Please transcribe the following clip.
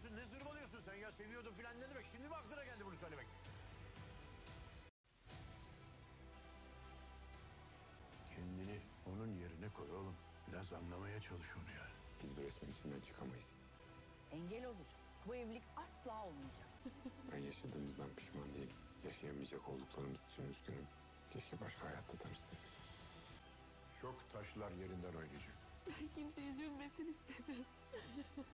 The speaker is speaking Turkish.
yapıyorsun? Ne zırvalıyorsun sen ya? Seviyordun filan ne demek? Şimdi mi aklına geldi bunu söylemek? Kendini onun yerine koy oğlum. Biraz anlamaya çalış onu ya Biz bu resmin içinden çıkamayız. Engel olacak. Bu evlilik asla olmayacak. Ben yaşadığımızdan pişman değilim. Yaşayamayacak olduklarımız için üzgünüm. Keşke başka hayatta tanışsaydık. Çok taşlar yerinden oynayacak.